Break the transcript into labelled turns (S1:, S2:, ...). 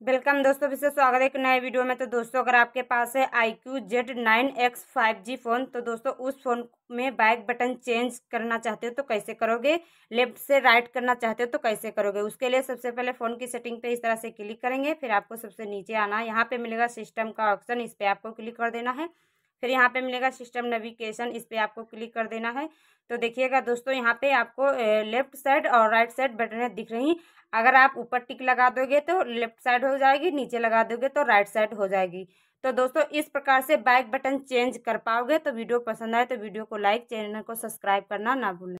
S1: Welcome दोस्तों, फिर से स्वागत है एक नए वीडियो में। तो दोस्तों, अगर आपके पास है I Q Z nine X five G phone तो दोस्तों, उस फ़ोन में बैक बटन चेंज करना चाहते हो तो कैसे करोगे? लेफ़्ट से राइट करना चाहते हो तो कैसे करोगे? उसके लिए सबसे पहले फ़ोन की सेटिंग पे इस तरह से क्लिक करेंगे, फिर आपको सबसे नीचे आना। यहाँ पर मिलेगा सिस्टम का ऑप्शन इस पर आपको क्लिक कर देना है। फिर यहाँ पे मिलेगा सिस्टम नेविगेशन, इस पर आपको क्लिक कर देना है। तो देखिएगा दोस्तों, यहाँ पे आपको लेफ़्ट साइड और राइट साइड बटनें दिख रही अगर आप ऊपर टिक लगा दोगे तो लेफ़्ट साइड हो जाएगी, नीचे लगा दोगे तो राइट साइड हो जाएगी। तो दोस्तों, इस प्रकार से बाइक बटन चेंज कर पाओगे। तो वीडियो पसंद आए तो वीडियो को लाइक, चैनल को सब्सक्राइब करना ना भूलें।